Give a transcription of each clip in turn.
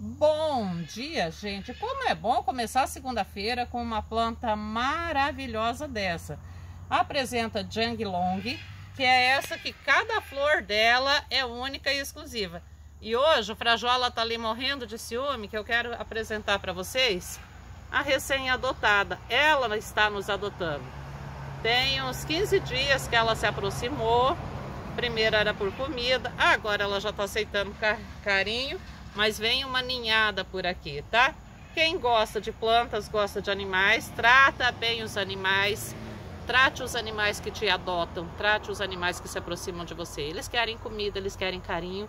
Bom dia, gente! Como é bom começar segunda-feira com uma planta maravilhosa dessa. Apresenta Jang Long, que é essa que cada flor dela é única e exclusiva. E hoje o Frajola tá ali morrendo de ciúme, que eu quero apresentar para vocês a recém-adotada. Ela está nos adotando. Tem uns 15 dias que ela se aproximou. Primeiro era por comida, agora ela já está aceitando carinho mas vem uma ninhada por aqui, tá? Quem gosta de plantas, gosta de animais, trata bem os animais, trate os animais que te adotam, trate os animais que se aproximam de você. Eles querem comida, eles querem carinho.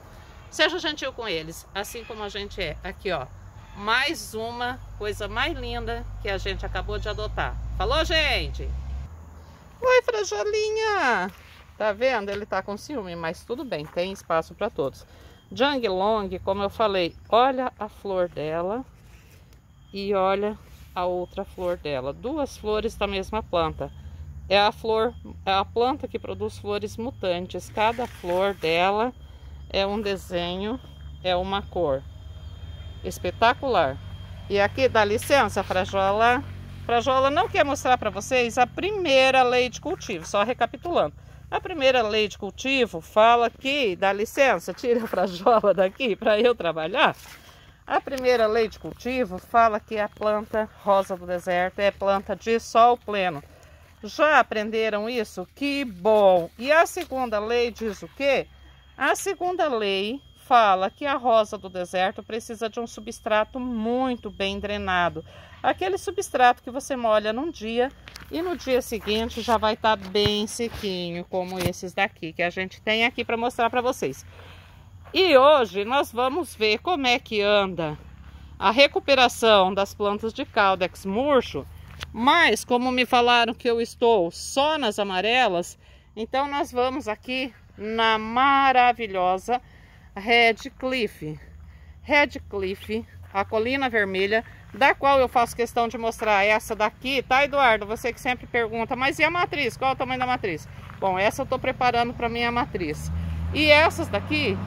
Seja gentil com eles, assim como a gente é. Aqui, ó, mais uma coisa mais linda que a gente acabou de adotar. Falou, gente? Oi, frajolinha! Tá vendo? Ele tá com ciúme, mas tudo bem, tem espaço para todos. Jang Long, como eu falei, olha a flor dela e olha a outra flor dela. Duas flores da mesma planta. É a flor, é a planta que produz flores mutantes. Cada flor dela é um desenho, é uma cor. Espetacular. E aqui dá licença, Frajola. Frajola não quer mostrar para vocês a primeira lei de cultivo, só recapitulando. A primeira lei de cultivo fala que, dá licença, tira a frajola daqui para eu trabalhar. A primeira lei de cultivo fala que a planta rosa do deserto é planta de sol pleno. Já aprenderam isso? Que bom! E a segunda lei diz o quê? A segunda lei fala que a rosa do deserto precisa de um substrato muito bem drenado. Aquele substrato que você molha num dia e no dia seguinte já vai estar tá bem sequinho, como esses daqui que a gente tem aqui para mostrar para vocês. E hoje nós vamos ver como é que anda a recuperação das plantas de caldex murcho, mas como me falaram que eu estou só nas amarelas, então nós vamos aqui na maravilhosa Red Cliff. Red Cliff, a colina vermelha, da qual eu faço questão de mostrar essa daqui, tá Eduardo? Você que sempre pergunta, mas e a matriz? Qual é o tamanho da matriz? Bom, essa eu estou preparando para minha matriz. E essas daqui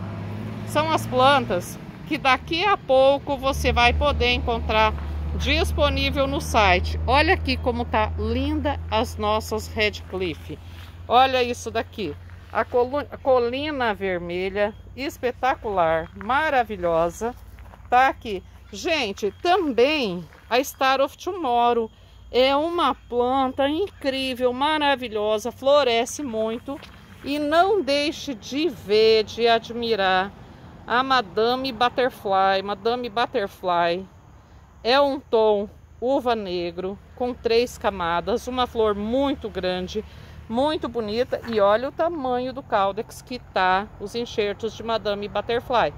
são as plantas que daqui a pouco você vai poder encontrar disponível no site. Olha aqui como tá linda as nossas Red Cliff. Olha isso daqui. A colina vermelha, espetacular, maravilhosa, tá aqui. Gente, também a Star of Tomorrow é uma planta incrível, maravilhosa, floresce muito. E não deixe de ver, de admirar a Madame Butterfly. Madame Butterfly é um tom uva negro com três camadas, uma flor muito grande, muito bonita. E olha o tamanho do caldex que tá os enxertos de Madame Butterfly.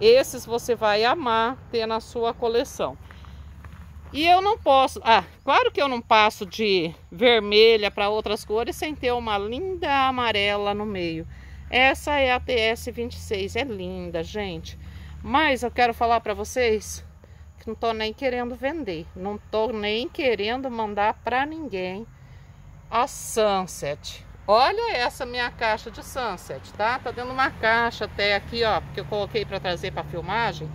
Esses você vai amar ter na sua coleção. E eu não posso... Ah, claro que eu não passo de vermelha para outras cores sem ter uma linda amarela no meio. Essa é a TS26, é linda, gente. Mas eu quero falar para vocês que não tô nem querendo vender. Não tô nem querendo mandar para ninguém a Sunset. Olha essa minha caixa de Sunset, tá? Tá dando uma caixa até aqui, ó, porque eu coloquei para trazer para filmagem.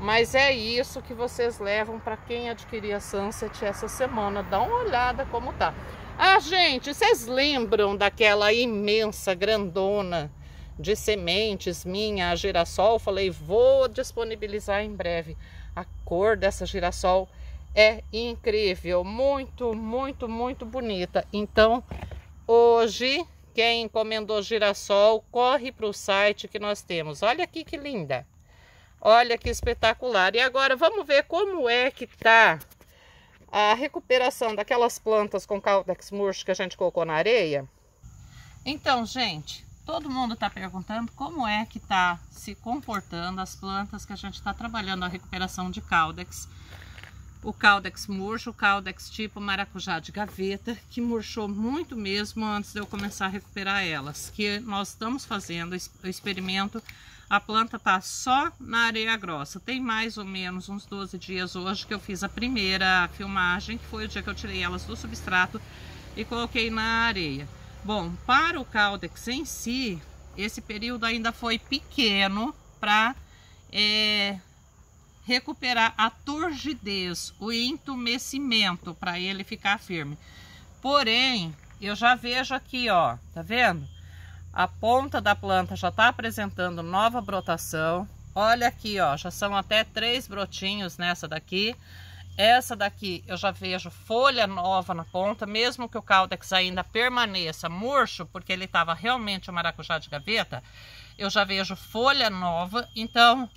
Mas é isso que vocês levam para quem adquirir a Sunset essa semana. Dá uma olhada como tá. Ah, gente, vocês lembram daquela imensa grandona de sementes minha, a girassol? Falei, vou disponibilizar em breve. A cor dessa girassol é incrível, muito, muito, muito bonita. Então, Hoje, quem encomendou girassol, corre para o site que nós temos. Olha aqui que linda. Olha que espetacular. E agora vamos ver como é que tá a recuperação daquelas plantas com caldex murcho que a gente colocou na areia. Então, gente, todo mundo está perguntando como é que está se comportando as plantas que a gente está trabalhando a recuperação de caldex o caldex murcho, o caldex tipo maracujá de gaveta, que murchou muito mesmo antes de eu começar a recuperar elas. Que nós estamos fazendo o experimento, a planta tá só na areia grossa. Tem mais ou menos uns 12 dias hoje que eu fiz a primeira filmagem, que foi o dia que eu tirei elas do substrato e coloquei na areia. Bom, para o caldex em si, esse período ainda foi pequeno para é, recuperar a turgidez, o entumecimento para ele ficar firme. Porém, eu já vejo aqui, ó, tá vendo? A ponta da planta já está apresentando nova brotação. Olha aqui, ó, já são até três brotinhos nessa daqui. Essa daqui eu já vejo folha nova na ponta, mesmo que o caldex ainda permaneça murcho, porque ele estava realmente um maracujá de gaveta, eu já vejo folha nova. Então,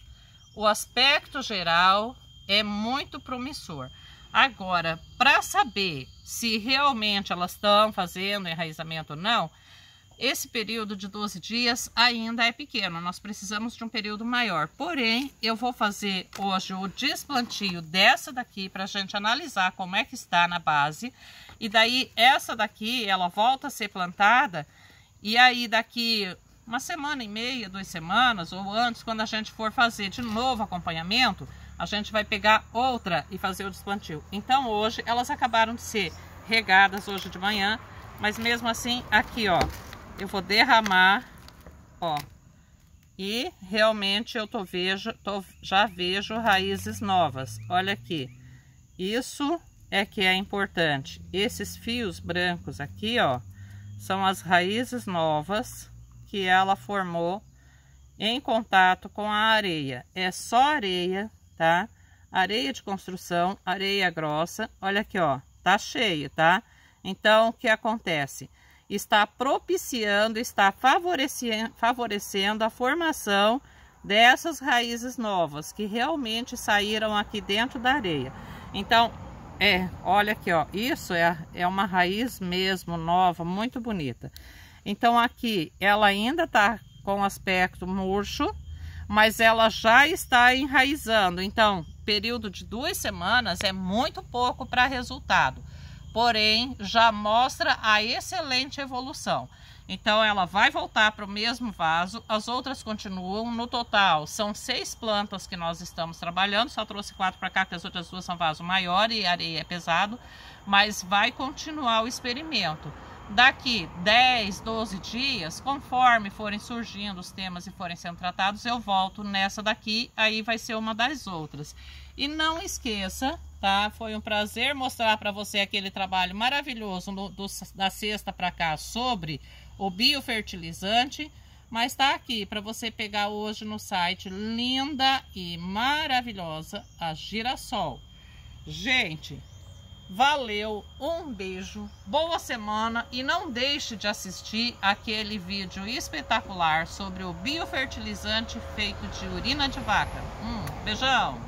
o aspecto geral é muito promissor. Agora, para saber se realmente elas estão fazendo enraizamento ou não, esse período de 12 dias ainda é pequeno, nós precisamos de um período maior. Porém, eu vou fazer hoje o desplantio dessa daqui para a gente analisar como é que está na base. E daí, essa daqui, ela volta a ser plantada. E aí, daqui uma semana e meia, duas semanas ou antes, quando a gente for fazer de novo acompanhamento, a gente vai pegar outra e fazer o desplantio. Então hoje elas acabaram de ser regadas hoje de manhã, mas mesmo assim aqui ó, eu vou derramar, ó, e realmente eu tô vejo, tô, já vejo raízes novas. Olha aqui, isso é que é importante. Esses fios brancos aqui, ó, são as raízes novas que ela formou em contato com a areia. É só areia, tá? Areia de construção, areia grossa. Olha aqui, ó, tá cheio, tá? Então, o que acontece? Está propiciando, está favorecendo, favorecendo a formação dessas raízes novas que realmente saíram aqui dentro da areia. Então, é, olha aqui, ó, isso é, é uma raiz mesmo nova, muito bonita. Então aqui ela ainda está com aspecto murcho, mas ela já está enraizando. Então, período de duas semanas é muito pouco para resultado, porém já mostra a excelente evolução. Então ela vai voltar para o mesmo vaso, as outras continuam. No total, são seis plantas que nós estamos trabalhando. Só trouxe quatro para cá, porque as outras duas são vaso maior e areia é pesado. Mas vai continuar o experimento daqui 10, 12 dias, conforme forem surgindo os temas e forem sendo tratados, eu volto nessa daqui, aí vai ser uma das outras. E não esqueça, tá? Foi um prazer mostrar para você aquele trabalho maravilhoso no, do, da sexta para cá sobre o biofertilizante, mas tá aqui para você pegar hoje no site linda e maravilhosa a girassol. Gente, Valeu, um beijo, boa semana e não deixe de assistir aquele vídeo espetacular sobre o biofertilizante feito de urina de vaca. Um beijão!